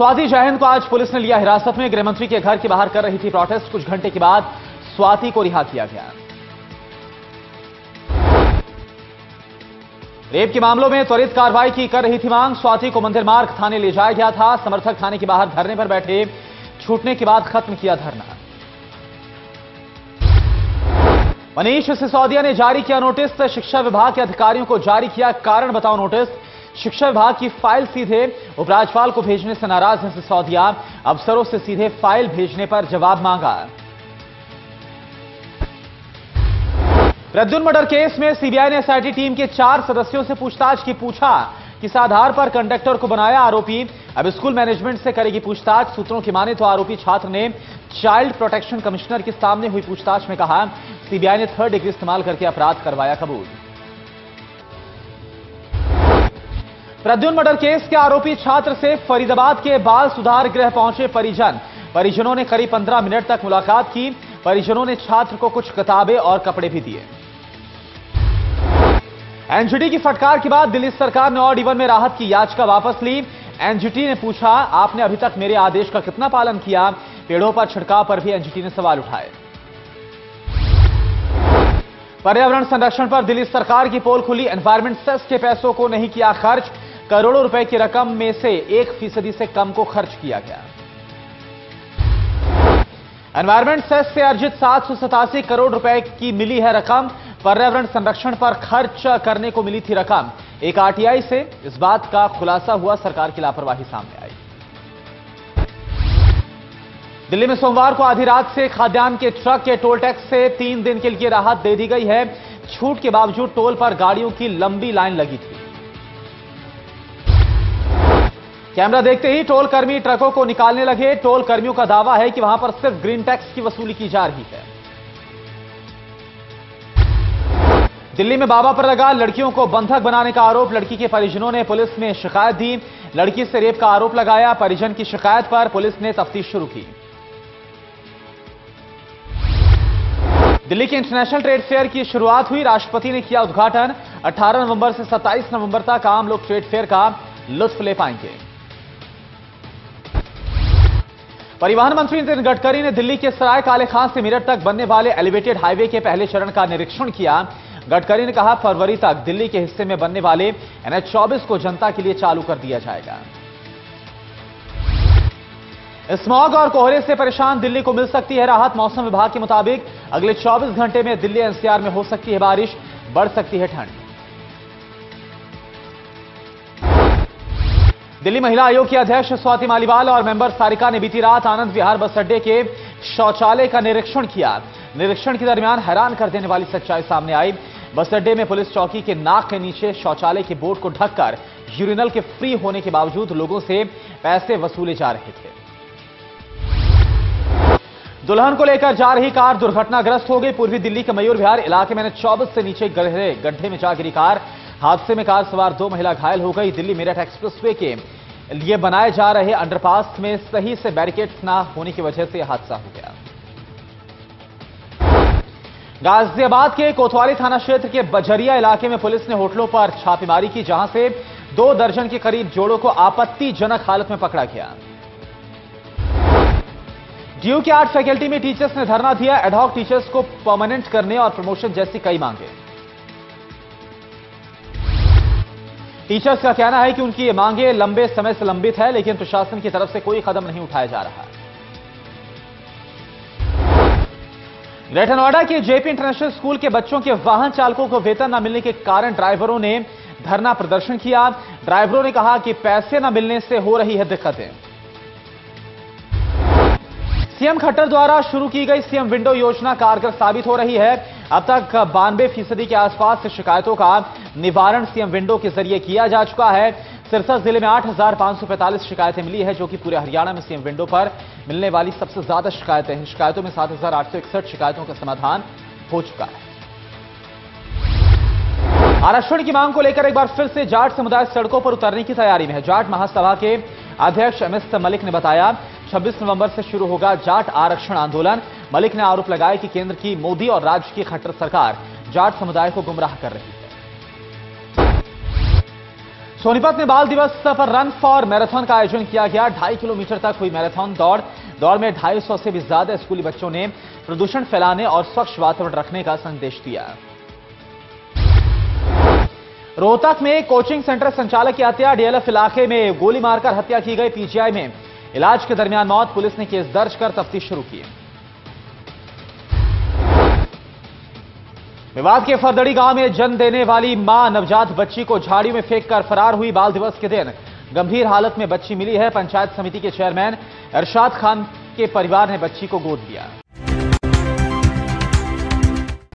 स्वाति जैन को आज पुलिस ने लिया हिरासत में। गृहमंत्री के घर के बाहर कर रही थी प्रोटेस्ट कुछ घंटे के बाद स्वाति को रिहा किया गया। रेप के मामलों में त्वरित कार्रवाई की कर रही थी मांग। स्वाति को मंदिर मार्ग थाने ले जाया गया था। समर्थक थाने के बाहर धरने पर बैठे। छूटने के बाद खत्म किया धरना। मनीष सिसोदिया ने जारी किया नोटिस शिक्षा विभाग के अधिकारियों को जारी किया कारण बताओ नोटिस शिक्षा विभाग की फ़ाइल सीधे उपराज्यपाल को भेजने से नाराज़ हैं सिसोदिया। अफसरों से सीधे फ़ाइल भेजने पर जवाब मांगा। प्रद्युन मर्डर केस में सीबीआई ने एसआईटी टीम के चार सदस्यों से पूछताछ की पूछा। किस आधार पर कंडक्टर को बनाया आरोपी? अब स्कूल मैनेजमेंट से करेगी पूछताछ। सूत्रों की माने तो आरोपी छात्र ने चाइल्ड प्रोटेक्शन कमिश्नर के सामने हुई पूछताछ में कहा, सीबीआई ने थर्ड डिग्री इस्तेमाल करके अपराध करवाया कबूल। प्रद्युन मर्डर केस के आरोपी छात्र से फरीदाबाद के बाल सुधार गृह पहुँचे परिजन। परिजनों ने करीब 15 मिनट तक मुलाकात की। परिजनों ने छात्र को कुछ किताबें और कपड़े भी दिए। एनजीटी की फटकार के बाद दिल्ली सरकार ने और इवन में राहत की याचिका वापस ली। एनजीटी ने पूछा, आपने अभी तक मेरे आदेश का कितना पालन किया? पेड़ों पर छिड़काव पर भी एनजीटी ने सवाल उठाए। पर्यावरण संरक्षण पर दिल्ली सरकार की पोल खुली। एनवायरमेंट सेस के पैसों को नहीं किया खर्च। करोड़ों रुपए की रकम में से एक फ़ीसदी से कम को खर्च किया गया। एनवायरमेंट सेस से अर्जित सात सौ सतासी करोड़ रुपए की मिली है रकम। पर्यावरण संरक्षण पर खर्च करने को मिली थी रकम। एक आरटीआई से इस बात का खुलासा हुआ, सरकार की लापरवाही सामने आई। दिल्ली में सोमवार को आधी रात से खाद्यान्न के ट्रक के टोल टैक्स से तीन दिन के लिए राहत दे दी गई है। छूट के बावजूद टोल पर गाड़ियों की लंबी लाइन लगी थी। कैमरा देखते ही टोल कर्मी ट्रकों को निकालने लगे। टोल कर्मियों का दावा है कि वहाँ पर सिर्फ़ ग्रीन टैक्स की वसूली की जा रही है। दिल्ली में बाबा पर लगा लड़कियों को बंधक बनाने का आरोप। लड़की के परिजनों ने पुलिस में शिकायत दी। लड़की से रेप का आरोप लगाया। परिजन की शिकायत पर पुलिस ने तफ्तीश शुरू की। दिल्ली के इंटरनेशनल ट्रेड फेयर की शुरुआत हुई। राष्ट्रपति ने किया उद्घाटन। 18 नवंबर से 27 नवंबर तक आम लोग ट्रेड फेयर का लुत्फ ले पाएँगे। परिवहन मंत्री नितिन गडकरी ने दिल्ली के सराय काले खान से मेरठ तक बनने वाले एलिवेटेड हाईवे के पहले चरण का निरीक्षण किया। गडकरी ने कहा, फरवरी तक दिल्ली के हिस्से में बनने वाले एनएच 24 को जनता के लिए चालू कर दिया जाएगा। स्मॉग और कोहरे से परेशान दिल्ली को मिल सकती है राहत। मौसम विभाग के मुताबिक अगले 24 घंटे में दिल्ली एनसीआर में हो सकती है बारिश, बढ़ सकती है ठंड। दिल्ली महिला आयोग की अध्यक्ष स्वाति मालीवाल और मेंबर सारिका ने बीती रात आनंद विहार बस अड्डे के शौचालय का निरीक्षण किया। निरीक्षण के दरमियान हैरान कर देने वाली सच्चाई सामने आई। बस अड्डे में पुलिस चौकी के नाक के नीचे शौचालय के बोर्ड को ढककर यूरिनल के फ्री होने के बावजूद लोगों से पैसे वसूले जा रहे थे। दुल्हन को लेकर जा रही कार दुर्घटनाग्रस्त हो गई। पूर्वी दिल्ली के मयूर विहार इलाके में चौबीस से नीचे गहरे गड्ढे में जा गिरी कार। हादसे में कार सवार दो महिला घायल हो गई। दिल्ली मेरठ एक्सप्रेसवे के लिए बनाए जा रहे अंडरपास में सही से बैरिकेड्स ना होने की वजह से हादसा हो गया। गाजियाबाद के कोतवाली थाना क्षेत्र के बजरिया इलाके में पुलिस ने होटलों पर छापेमारी की, जहाँ से दो दर्जन के करीब जोड़ों को आपत्तिजनक हालत में पकड़ा गया। डीयू के आर्ट फैकल्टी में टीचर्स ने धरना दिया। एडहॉक टीचर्स को परमानेंट करने और प्रमोशन जैसी कई मांगे। टीचर्स का कहना है कि उनकी ये मांगे लंबे समय से लंबित है, लेकिन प्रशासन की तरफ़ से कोई कदम नहीं उठाया जा रहा। ग्रेटर नोएडा के जेपी इंटरनेशनल स्कूल के बच्चों के वाहन चालकों को वेतन न मिलने के कारण ड्राइवरों ने धरना प्रदर्शन किया। ड्राइवरों ने कहा कि पैसे न मिलने से हो रही है दिक्कतें। सीएम खट्टर द्वारा शुरू की गई सीएम विंडो योजना कारगर साबित हो रही है। अब तक बानवे फ़ीसदी के आसपास शिकायतों का निवारण सीएम विंडो के ज़रिए किया जा चुका है। सिरसा ज़िले में 8,545 शिकायतें मिली है जो कि पूरे हरियाणा में सीएम विंडो पर मिलने वाली सबसे ज़्यादा शिकायतें हैं। शिकायतों में 7,861 शिकायतों का समाधान हो चुका है। आरक्षण की मांग को लेकर एक बार फिर से जाट समुदाय सड़कों पर उतरने की तैयारी में है। जाट महासभा के अध्यक्ष एम मलिक ने बताया 26 नवंबर से शुरू होगा जाट आरक्षण आंदोलन। मलिक ने आरोप लगाया कि केंद्र की मोदी और राज्य की खट्टर सरकार जाट समुदाय को गुमराह कर रही है। सोनीपत में बाल दिवस पर रन फॉर मैराथन का आयोजन किया गया। ढाई किलोमीटर तक हुई मैराथन दौड़। दौड़ में 250 से भी ज़्यादा स्कूली बच्चों ने प्रदूषण फैलाने और स्वच्छ वातावरण रखने का संदेश दिया। रोहतक में कोचिंग सेंटर संचालक की हत्या। डीएलएफ इलाके में गोली मारकर हत्या की गई पीजीआई में। इलाज के दरमियान मौत पुलिस ने केस दर्ज कर तफ्तीश शुरू की। विवाद के फरदड़ी गाँव में जन्म देने वाली माँ नवजात बच्ची को झाड़ी में फेंक कर फरार हुई बाल दिवस के दिन। गंभीर हालत में बच्ची मिली है, पंचायत समिति के चेयरमैन अरशाद खान के परिवार ने बच्ची को गोद लिया।